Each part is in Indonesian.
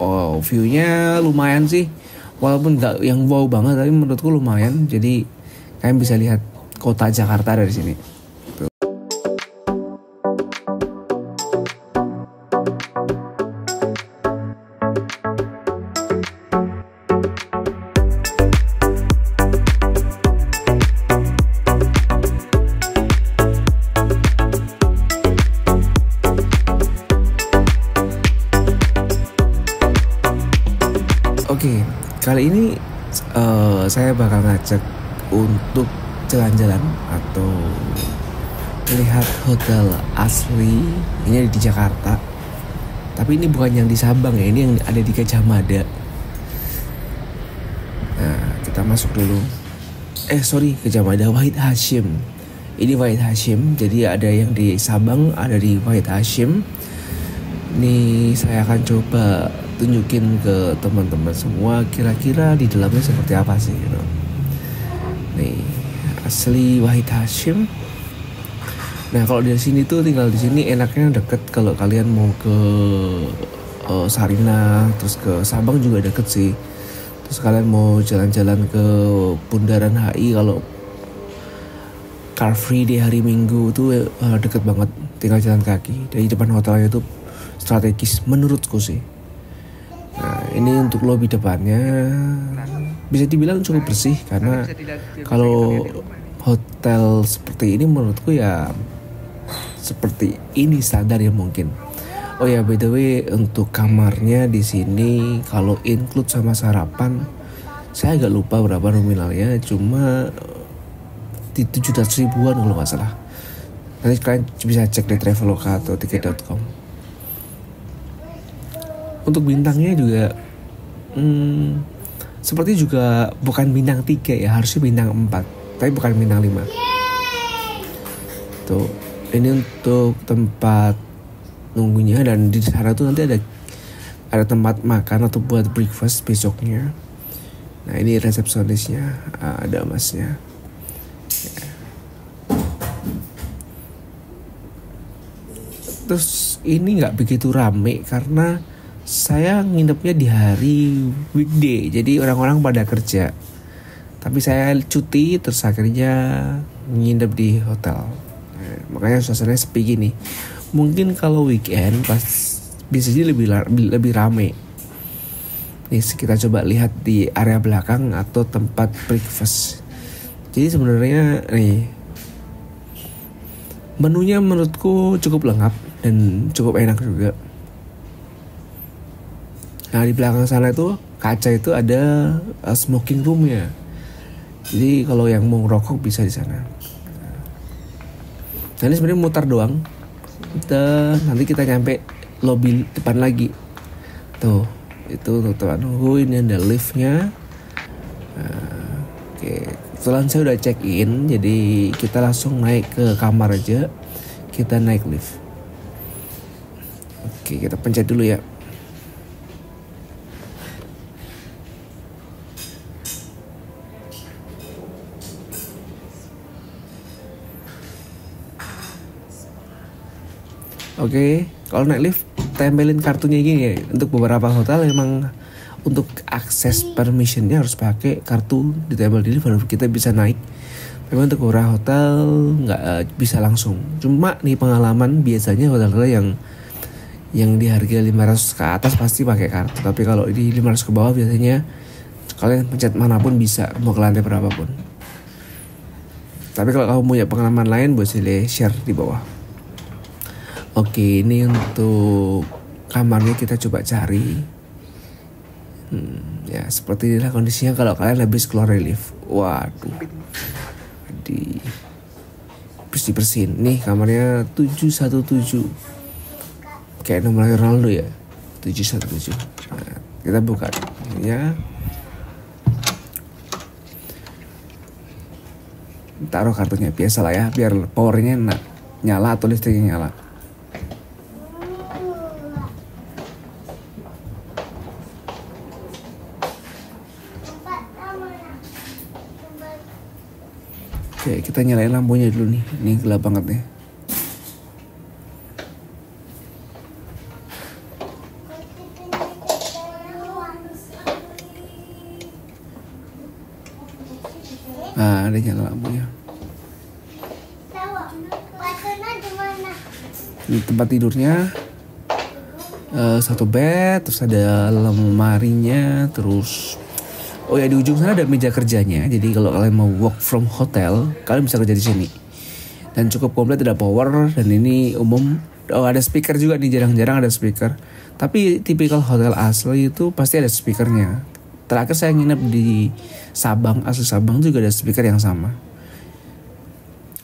oh viewnya lumayan sih. Walaupun nggak yang wow banget tapi menurutku lumayan. Jadi kalian bisa lihat kota Jakarta dari sini Oke, kali ini eh, saya bakal ngajak untuk jalan-jalan atau melihat hotel asli ini ada di Jakarta. Tapi ini bukan yang di Sabang ya, ini yang ada di Gajah Mada. Nah, kita masuk dulu. Eh sorry, Gajah Mada Wahid Hashim. Ini Wahid Hashim, jadi ada yang di Sabang, ada di Wahid Hashim. Ini saya akan coba tunjukin ke teman-teman semua kira-kira di dalamnya seperti apa sih gitu. Nih, asli Wahid Hashim. Nah, kalau di sini tuh tinggal di sini enaknya deket kalau kalian mau ke eh, Sarina, terus ke Sabang juga deket sih. Terus kalian mau jalan-jalan ke Bundaran HI kalau car free di hari Minggu tuh eh, deket banget, tinggal jalan kaki. Dari depan hotelnya tuh strategis menurutku sih. Ini untuk lobby depannya bisa dibilang cukup bersih karena kalau hotel seperti ini menurutku ya seperti ini standar ya mungkin. Oh ya by the way untuk kamarnya di sini kalau include sama sarapan saya agak lupa berapa nominalnya cuma di 700 ribuan kalau nggak salah. Nanti kalian bisa cek di Traveloka atau tiket.com untuk bintangnya juga hmm, seperti juga bukan bintang tiga ya harusnya bintang 4 tapi bukan bintang 5 tuh ini untuk tempat nunggunya dan di sana tuh nanti ada ada tempat makan atau buat breakfast besoknya nah ini resepsionisnya Ah, ada masnya Ya. terus ini nggak begitu rame karena saya nginepnya di hari weekday jadi orang-orang pada kerja. Tapi saya cuti terus akhirnya nginep di hotel. Nah, makanya suasananya sepi gini. Mungkin kalau weekend pas jadi lebih lebih rame. Nih kita coba lihat di area belakang atau tempat breakfast. Jadi sebenarnya nih menunya menurutku cukup lengkap dan cukup enak juga Nah di belakang sana itu kaca itu ada uh, smoking roomnya. Jadi kalau yang mau ngerokok bisa di sana. Nah ini sebenarnya mutar doang. Kita nanti kita nyampe lobby depan lagi. Tuh itu tuh nunggu ini ada liftnya. Nah, Oke, kebetulan saya udah check in, jadi kita langsung naik ke kamar aja. Kita naik lift. Oke, kita pencet dulu ya. Oke, kalau naik lift tempelin kartunya gini ya. Untuk beberapa hotel emang untuk akses permissionnya harus pakai kartu ditempel di lift baru kita bisa naik. Memang untuk beberapa hotel nggak eh, bisa langsung. Cuma nih pengalaman biasanya hotel-hotel yang yang di harga 500 ke atas pasti pakai kartu. Tapi kalau di 500 ke bawah biasanya kalian pencet mana pun bisa mau ke lantai berapapun. Tapi kalau kamu punya pengalaman lain boleh share di bawah. Oke, ini untuk kamarnya kita coba cari. Hmm, ya seperti inilah kondisinya kalau kalian habis keluar lift. Waduh. Di bersih bersihin. Nih kamarnya 717. Kayak nomor Ronaldo ya. 717. Nah, kita buka ya. Taruh kartunya biasa lah ya, biar powernya nyala atau listriknya nyala. Oke, kita nyalain lampunya dulu nih. Ini gelap banget nih. Ah, ada nyala lampunya. Ini tempat tidurnya uh, satu bed, terus ada lemarinya, terus oh ya di ujung sana ada meja kerjanya. Jadi kalau kalian mau work from hotel, kalian bisa kerja di sini. Dan cukup komplit ada power dan ini umum. Oh ada speaker juga nih jarang-jarang ada speaker. Tapi tipikal hotel asli itu pasti ada speakernya. Terakhir saya nginep di Sabang, asli Sabang juga ada speaker yang sama.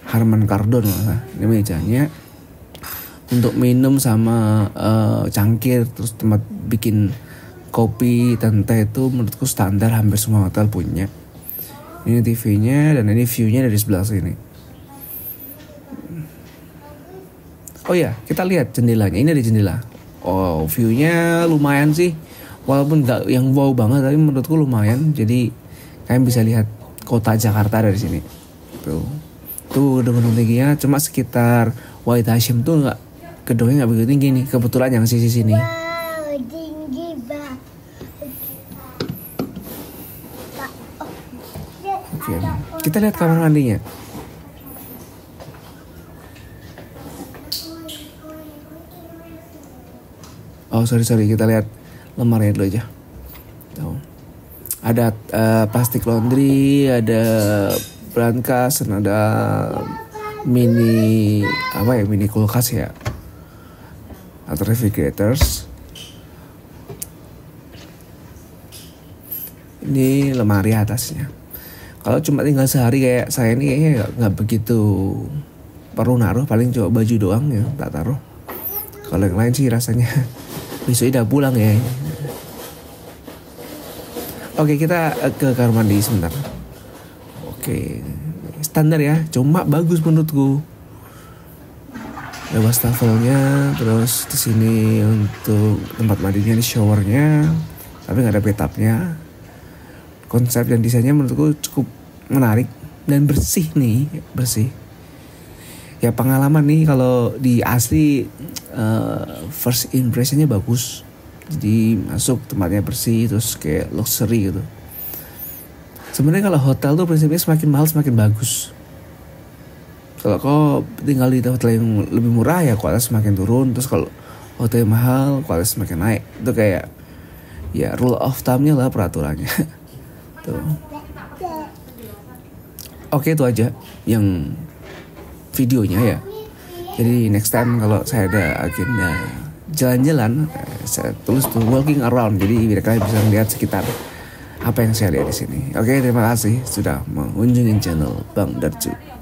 Harman Kardon lah, ini mejanya untuk minum sama uh, cangkir terus tempat bikin kopi dan teh itu menurutku standar hampir semua hotel punya. Ini TV-nya dan ini view-nya dari sebelah sini. Oh ya kita lihat jendelanya. Ini ada jendela. Oh view-nya lumayan sih. Walaupun nggak yang wow banget tapi menurutku lumayan. Jadi kalian bisa lihat kota Jakarta dari sini. Tuh. Tuh gedung tingginya cuma sekitar White Hashim tuh nggak gedungnya nggak begitu tinggi nih. Kebetulan yang sisi sini Wow, tinggi banget. oke kita lihat kamar mandinya. Oh sorry sorry. Kita lihat lemarinya dulu aja. Tuh. ada eh, plastik laundry ada brankas dan ada mini apa ya mini kulkas ya. Atau refrigerators. Ini lemari atasnya kalau cuma tinggal sehari kayak saya ini kayaknya nggak- begitu perlu naruh paling coba baju doang ya tak taruh. Kalau yang lain sih rasanya besoknya udah pulang ya. Oke kita eh, ke kamar mandi sebentar. Oke standar ya cuma bagus menurutku. Ada wastafelnya terus di sini untuk tempat mandinya di showernya tapi nggak ada bathtubnya konsep dan desainnya menurutku cukup menarik dan bersih nih bersih. Ya pengalaman nih kalau di asli eh, first impressionnya bagus. Jadi masuk tempatnya bersih terus kayak luxury gitu. Sebenarnya kalau hotel tuh prinsipnya semakin mahal semakin bagus. Kalau kau tinggal di hotel yang lebih murah ya kualitas semakin turun. Terus kalau hotel yang mahal kualitas semakin naik. Itu kayak ya rule of thumb-nya lah peraturannya tuh oke itu aja yang videonya ya. Jadi next time kalau saya ada agenda jalan-jalan eh, saya tulis tuh walking around. Jadi kalian bisa melihat sekitar apa yang saya lihat di sini. Oke terima kasih sudah mengunjungi channel Bang Darju